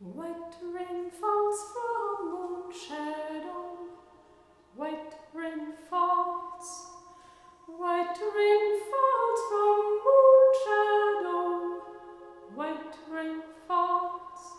White rain falls from moon shadow. White rain falls. White rain falls from moon shadow. White rain falls.